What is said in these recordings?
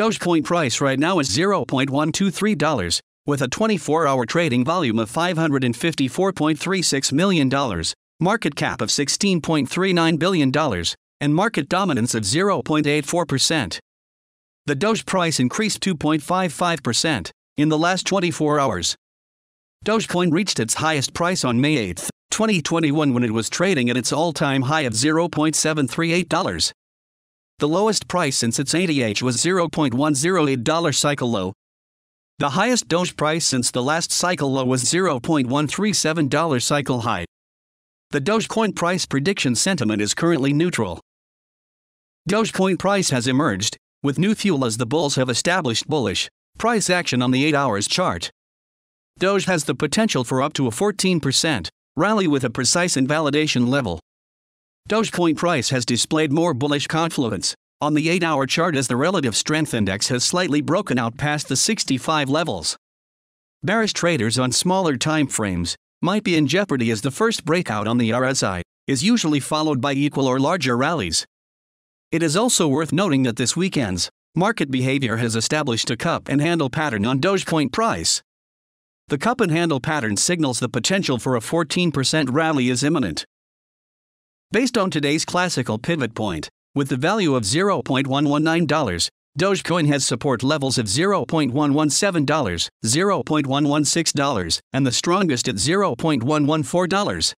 Dogecoin price right now is $0.123, with a 24 hour trading volume of $554.36 million, market cap of $16.39 billion, and market dominance of 0.84%. The Doge price increased 2.55% in the last 24 hours. Dogecoin reached its highest price on May 8, 2021 when it was trading at its all-time high of $0.738. The lowest price since its ATH was $0.108 cycle low. The highest Doge price since the last cycle low was $0.137 cycle high. The Dogecoin price prediction sentiment is currently neutral. Dogecoin price has emerged, with new fuel as the bulls have established bullish price action on the 8 hours chart. Doge has the potential for up to a 14% rally with a precise invalidation level. Dogecoin price has displayed more bullish confluence on the 8 hour chart as the relative strength index has slightly broken out past the 65 levels. Bearish traders on smaller time frames might be in jeopardy as the first breakout on the RSI is usually followed by equal or larger rallies. It is also worth noting that this weekend's market behavior has established a cup and handle pattern on Dogecoin price. The cup and handle pattern signals the potential for a 14% rally is imminent. Based on today's classical pivot point, with the value of $0.119, Dogecoin has support levels of $0.117, $0.116, and the strongest at $0.114.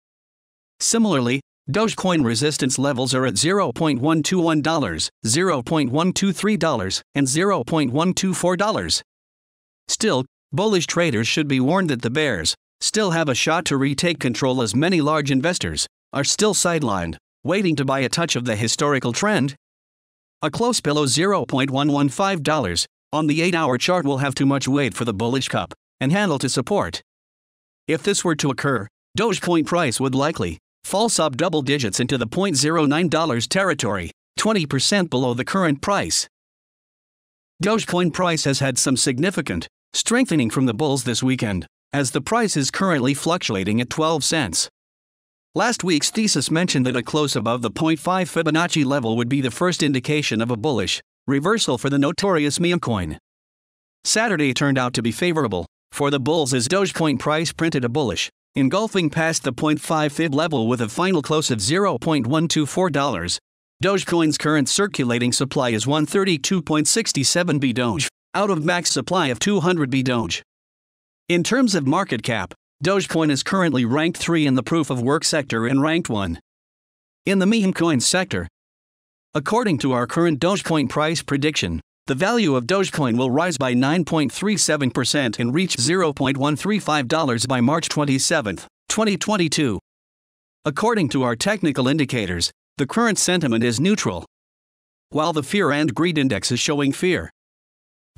Similarly, Dogecoin resistance levels are at $0.121, $0.123, and $0.124. Still, bullish traders should be warned that the bears still have a shot to retake control as many large investors are still sidelined, waiting to buy a touch of the historical trend. A close below $0.115 on the 8 hour chart will have too much weight for the bullish cup and handle to support. If this were to occur, Dogecoin price would likely fall sub double digits into the $0.09 territory, 20% below the current price. Dogecoin price has had some significant strengthening from the bulls this weekend, as the price is currently fluctuating at 12 cents. Last week's thesis mentioned that a close above the 0.5 Fibonacci level would be the first indication of a bullish reversal for the notorious meme coin. Saturday turned out to be favorable for the bulls as Dogecoin price printed a bullish, engulfing past the 0.5 fib level with a final close of $0.124. Dogecoin's current circulating supply is 132.67 B Doge, out of max supply of 200 B Doge. In terms of market cap, Dogecoin is currently ranked 3 in the proof of work sector and ranked 1 in the meme coin sector. According to our current Dogecoin price prediction, the value of Dogecoin will rise by 9.37% and reach $0.135 by March 27, 2022. According to our technical indicators, the current sentiment is neutral. While the fear and greed index is showing fear,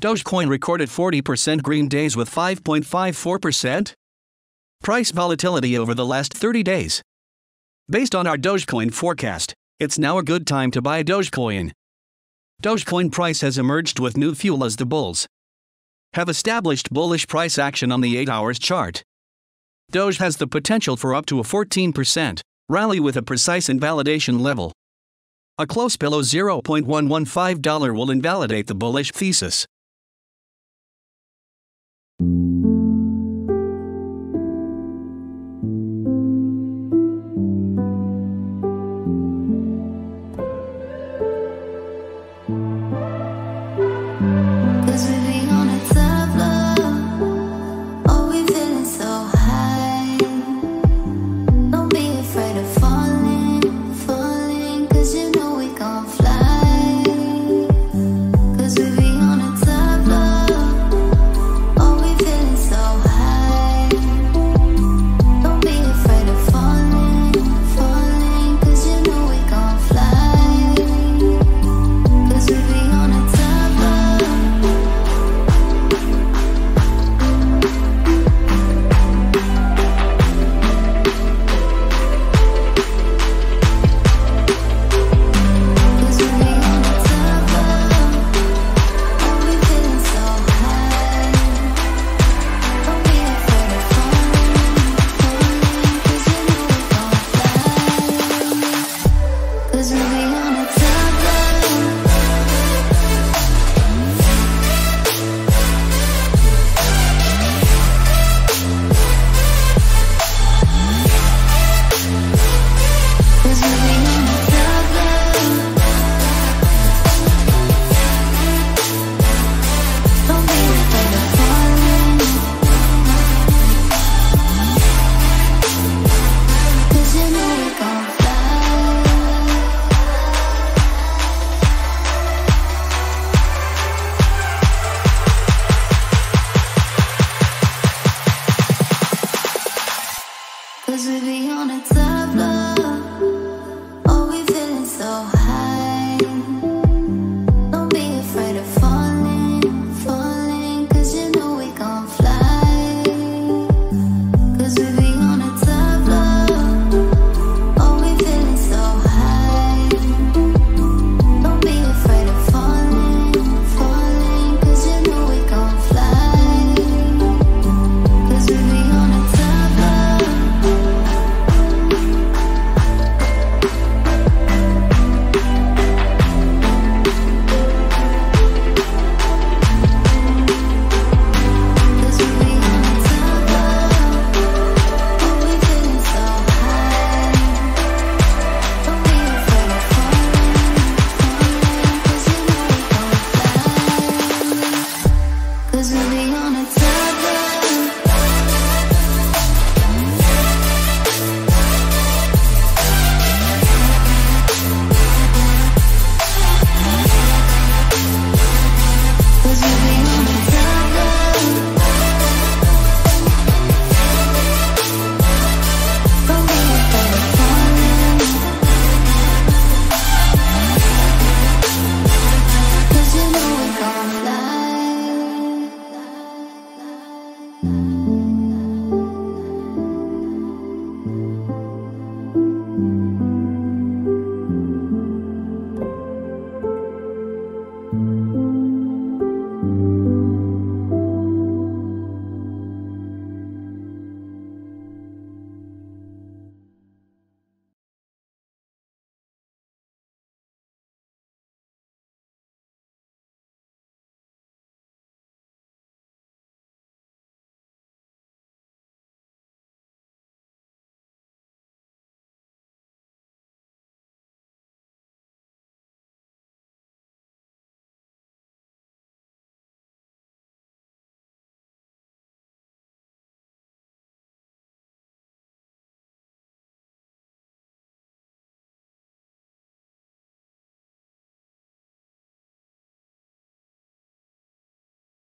Dogecoin recorded 40% green days with 5.54% price volatility over the last 30 days. Based on our Dogecoin forecast, it's now a good time to buy Dogecoin. Dogecoin price has emerged with new fuel as the bulls have established bullish price action on the 8 hours chart. Doge has the potential for up to a 14% rally with a precise invalidation level. A close below $0.115 will invalidate the bullish thesis. Isn't it to be on a top Mm-hmm.